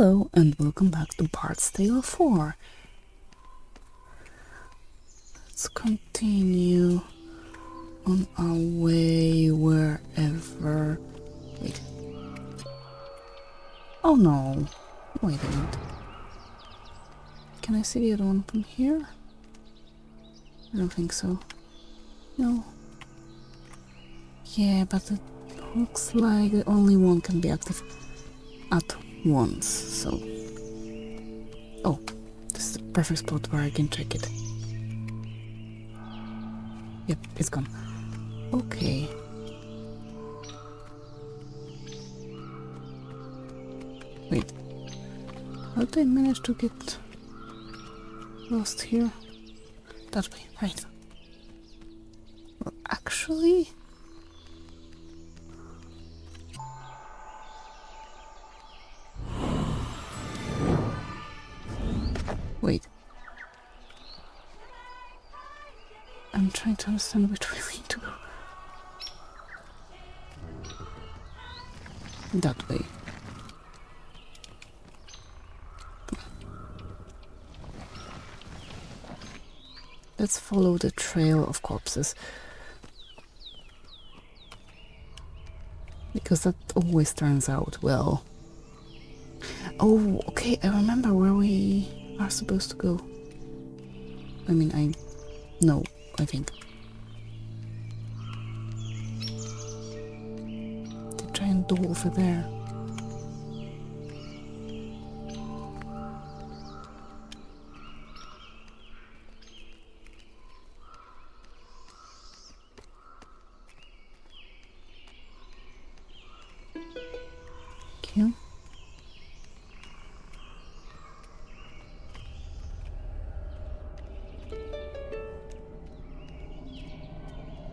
Hello and welcome back to Bard's Tale 4. Let's continue on our way wherever. Wait. Oh no. Wait a minute. Can I see the other one from here? I don't think so. No. Yeah, but it looks like only one can be active at once, so... Oh, this is the perfect spot where I can check it. Yep, it's gone. Okay. Wait. How did I manage to get lost here? That way, right. Well, actually... understand which way we need to go. That way. Let's follow the trail of corpses. Because that always turns out well. Oh, okay, I remember where we are supposed to go. I mean, I know, I think. Door over there.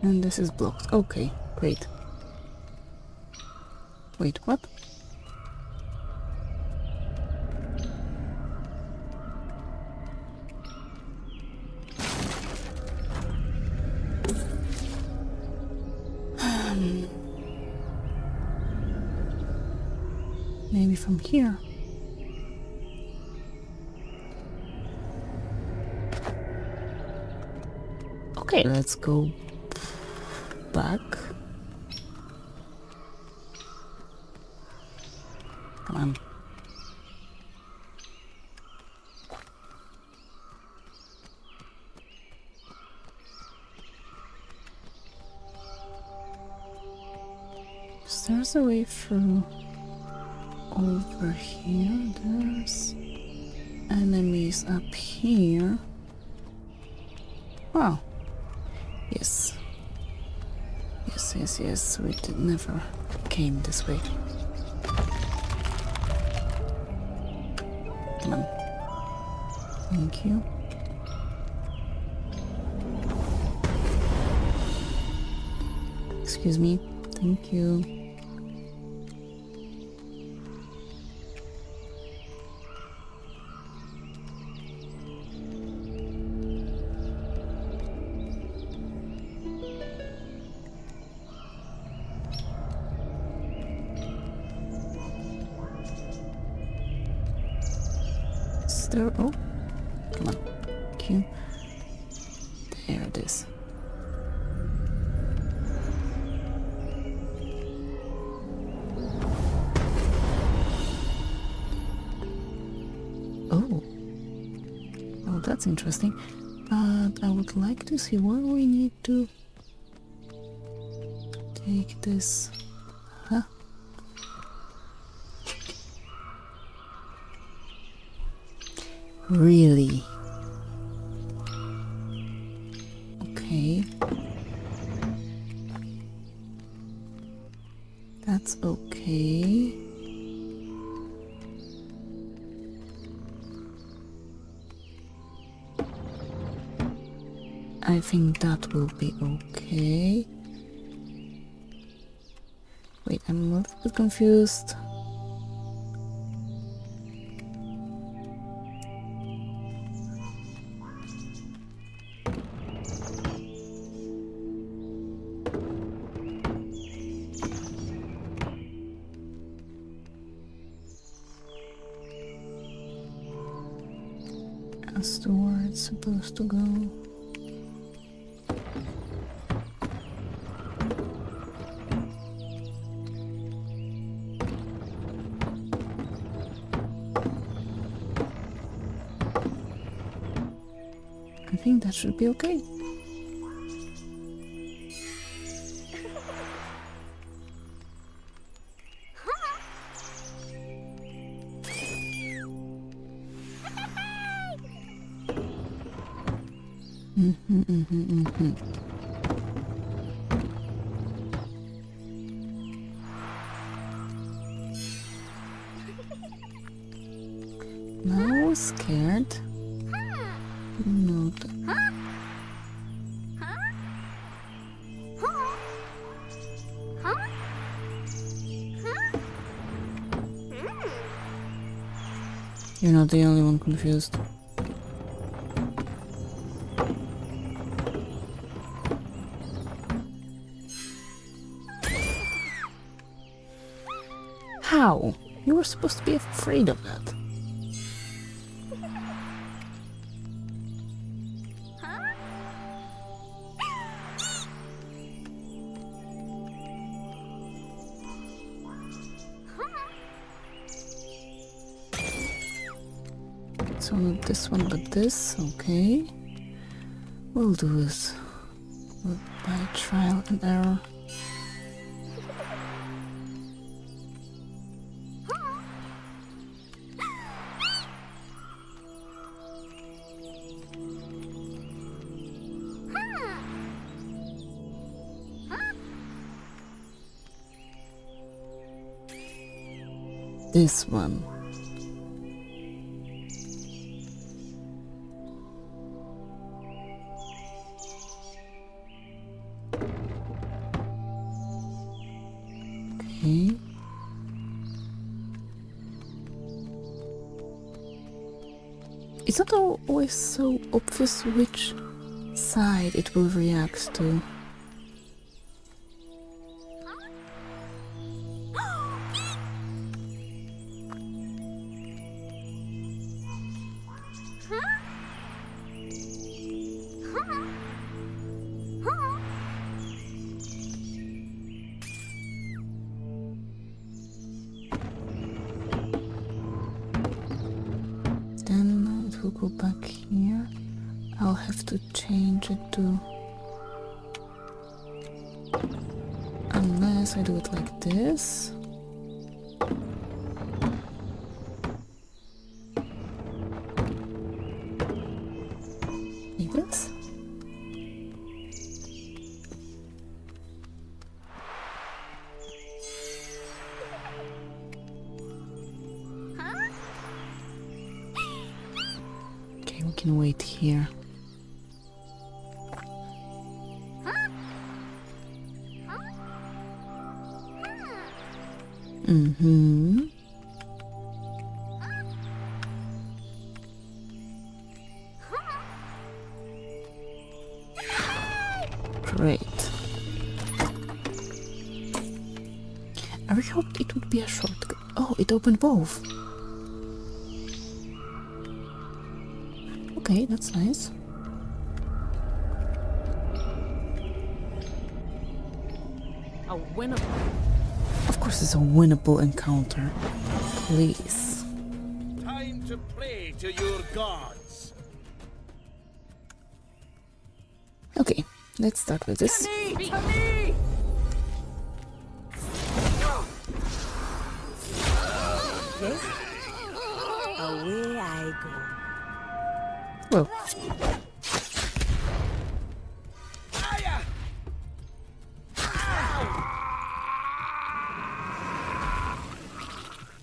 And this is blocked. Okay, great. Wait, what? There's a way through over here. There's enemies up here. Wow. Yes. Yes, yes, yes. We did never came this way. Come on. Thank you. Excuse me. Thank you. There? Oh, come on. Q. There it is. Oh. Oh, that's interesting. But I would like to see where we need to take this. Really? Okay. That's okay. I think that will be okay. Wait, I'm a little bit confused. As to where it's supposed to go. I think that should be okay. Mm-hmm. Scared. You're not the only one confused. Supposed to be afraid of that. So not this one, but this. Okay. We'll do this by trial and error. This one. Okay. It's not always so obvious which side it will react to. Will go back here. I'll have to change it to. Unless I do it like this. Mm-hmm. Great. I really hoped it would be a shortcut. Oh, it opened both. Okay, that's nice. A winnable encounter. Please. Time to pray to your gods. Okay, let's start with this. Me, to me! Yes? Away I go. Well,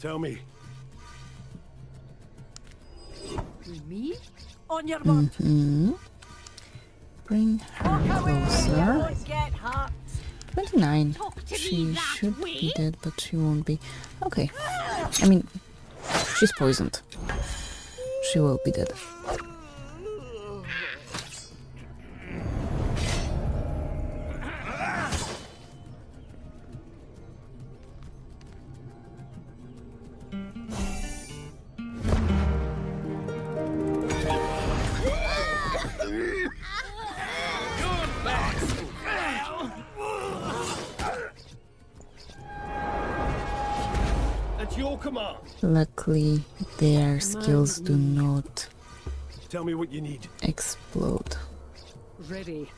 Tell me, Me? On your mark. hmm bring her closer. Boys 29. Talk to me She should be dead, but she won't be. Okay. I mean, she's poisoned. She will be dead. Luckily, their skills do not Tell me what you need. explode. Ready.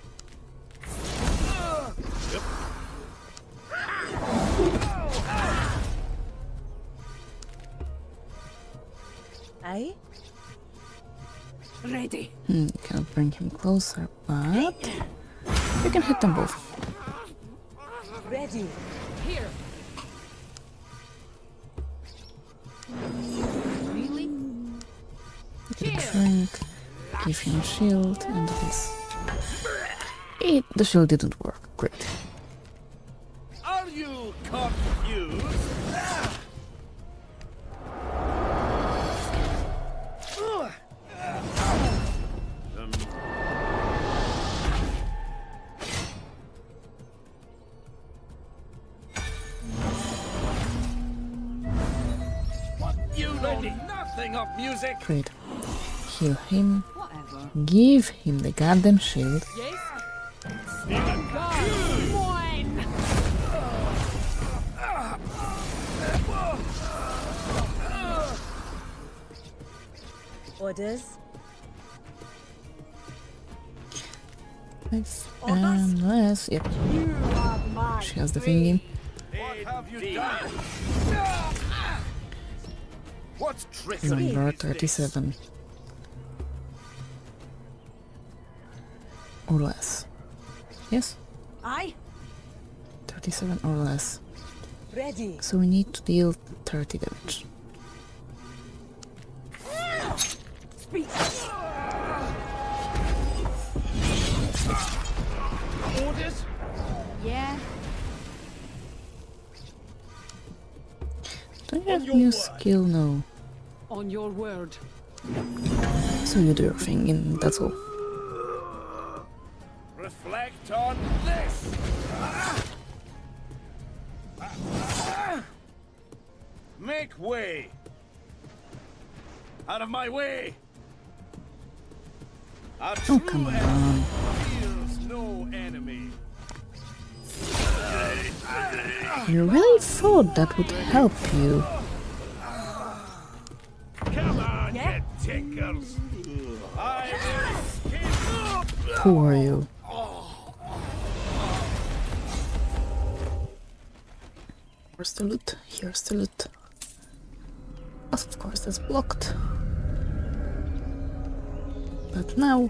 Aye? Ready. Hmm, you cannot bring him closer, but you can hit them both. Ready. Here. Get a drink, give him a shield, and this. It, the shield didn't work. Great. Are you confused? What? You know nothing of music. Great. Heal him. Whatever. Give him the goddamn shield. Yes? Mine! Orders. Nice. Unless, yep, You are my she has the thingy. What have you done? What trickery Number is 37. Or less. Yes? I 37 or less. Ready. So we need to deal 30 damage. Do you have new skill? No. On your word. So you do your thing, and that's all. Reflect on this. Make way. Out of my way. A Oh, come on. fears no enemy. You really thought that would help you. Come on, Yeah? you tinkers. I will escape. Who are you? Where's the loot? Here's the loot. Of course, that's blocked. But now,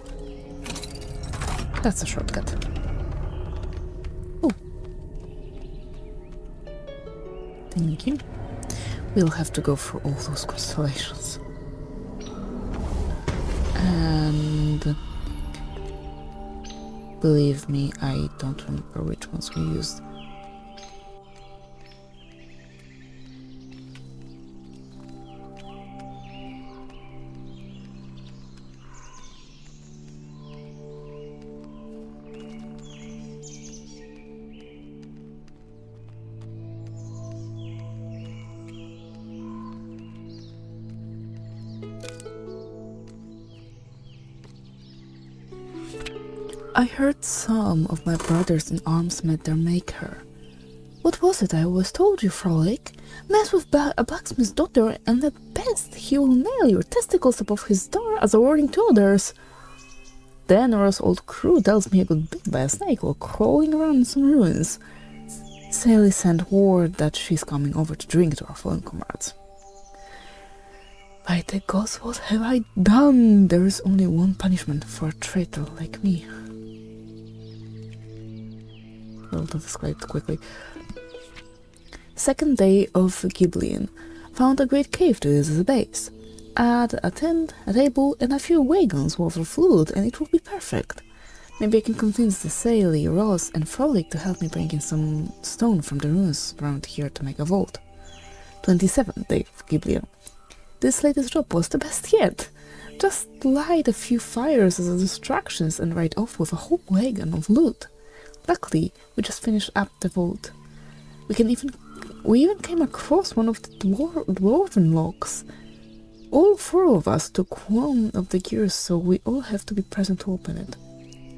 that's a shortcut. Thank you. We'll have to go through all those constellations. And believe me, I don't remember which ones we used. Heard some of my brothers in arms met their maker. What was it I always told you, Frolic? Mess with a blacksmith's daughter, and at best he will nail your testicles above his door as a warning to others. Then Nora's old crew tells me I got bit by a snake while crawling around in some ruins. Sally sent word that she's coming over to drink to our fallen comrades. By the gods, what have I done? There is only one punishment for a traitor like me. Well, to describe it quickly. Second day of Giblian. Found a great cave to use as a base. Add a tent, a table, and a few wagons worth of food, and it will be perfect. Maybe I can convince the Saley, Ross, and Frolic to help me bring in some stone from the ruins around here to make a vault. 27th day of Giblian. This latest job was the best yet. Just light a few fires as distractions and ride off with a whole wagon of loot. Luckily, we just finished up the vault. We can even we even came across one of the dwar- dwarven logs. All four of us took one of the gears, so we all have to be present to open it.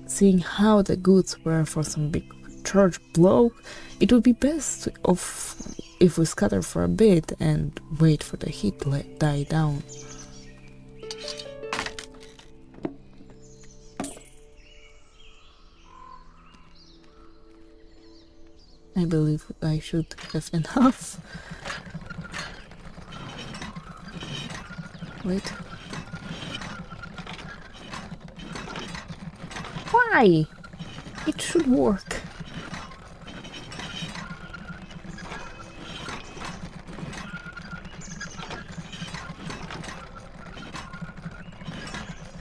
Seeing how the goods were for some big church bloke, it would be best of if we scatter for a bit and wait for the heat to die down. I believe I should have enough. Wait. Why? It should work.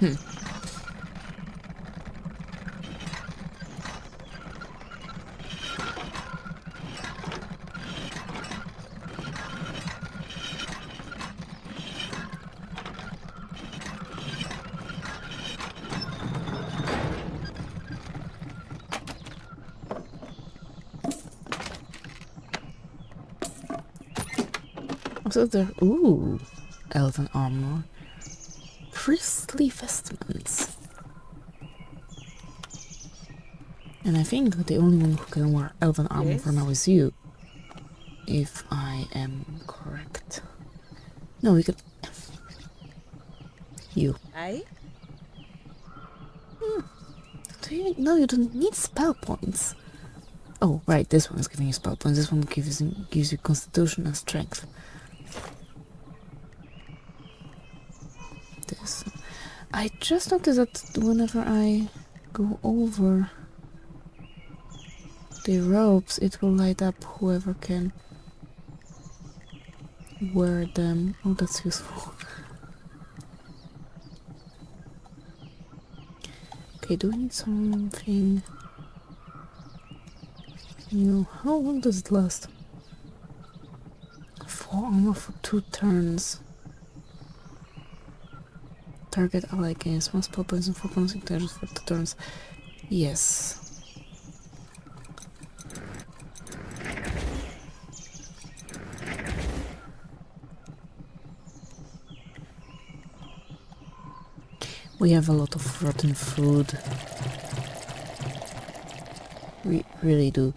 Hmm. So there, ooh, elven armor, priestly vestments, and I think the only one who can wear elven armor for Yes? now is you, if I am correct. No, we could. You. Aye? Hmm. Do you, no, you don't need spell points. Oh, right, this one is giving you spell points. This one gives you, gives you constitution and strength. This. I just noticed that whenever I go over the ropes, it will light up whoever can wear them. Oh, that's useful. Okay, do we need something new? How long does it last? Four armor for two turns. Target ally gains one four points intelligence for two turns. Yes. We have a lot of rotten food. We really do.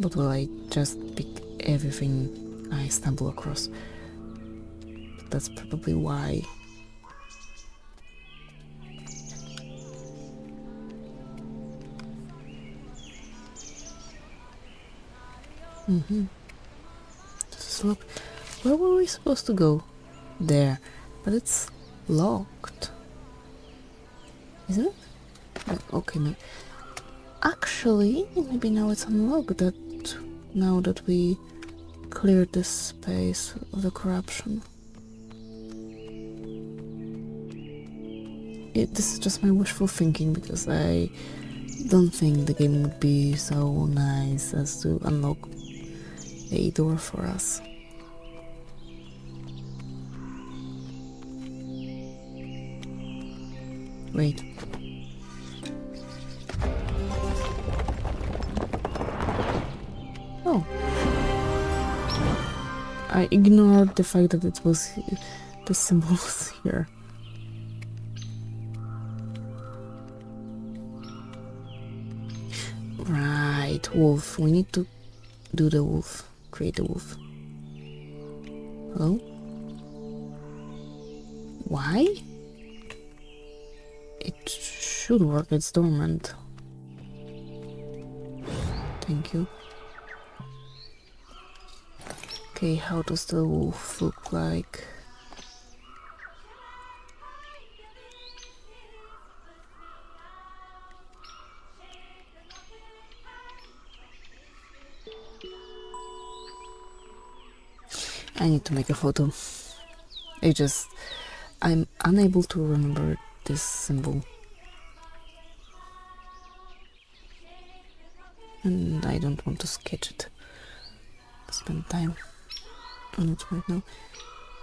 But will I just pick everything I stumble across? That's probably why. Mm-hmm. Just look. Where were we supposed to go? There. But it's locked. Isn't it? Oh, okay, maybe. Actually, maybe now it's unlocked that now that we cleared this space of the corruption. It, this is just my wishful thinking because I don't think the game would be so nice as to unlock a door for us. Wait. I ignored the fact that it was the symbol was here. Right, wolf. We need to do the wolf. Create the wolf. Hello? Why? It should work, it's dormant. Thank you. Okay, how does the wolf look like? I need to make a photo. I just I'm unable to remember this symbol. And I don't want to sketch it. Spend time on it right now.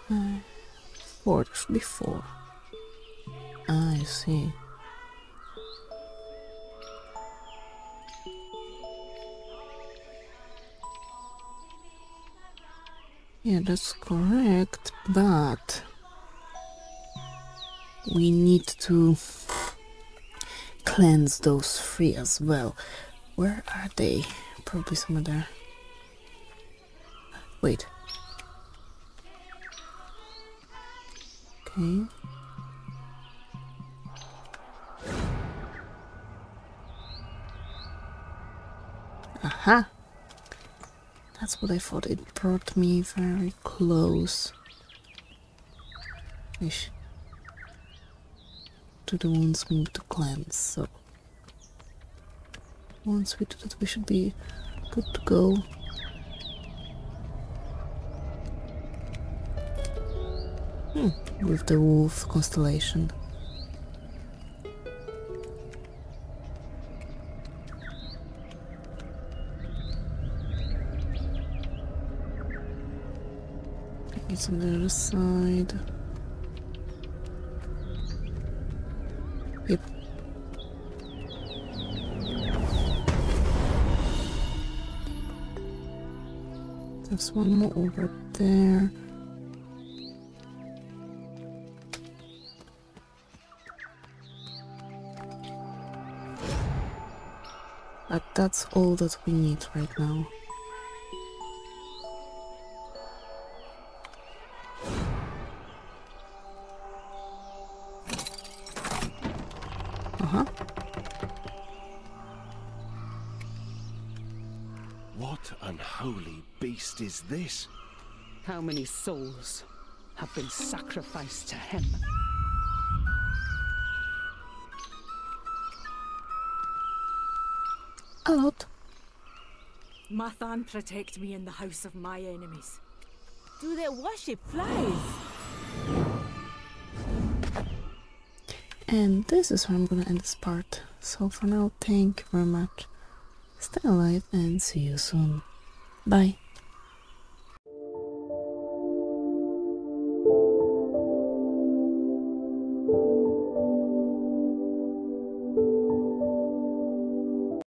Uh, four, there should be four. I see. Yeah, that's correct, but we need to cleanse those three as well. Where are they? Probably somewhere there. Wait. Okay. Aha! That's what I thought. It brought me very close. Ish. To the ones we need to cleanse, so. Once we do that, we should be good to go. Hmm, with the wolf constellation. It's on the other side. Yep. There's one more over there. That's all that we need right now. Uh-huh. What unholy beast is this? How many souls have been sacrificed to him? A lot. Mathan protect me in the house of my enemies. Do they worship flies? And this is where I'm gonna end this part. So for now, thank you very much. Stay alive and see you soon. Bye.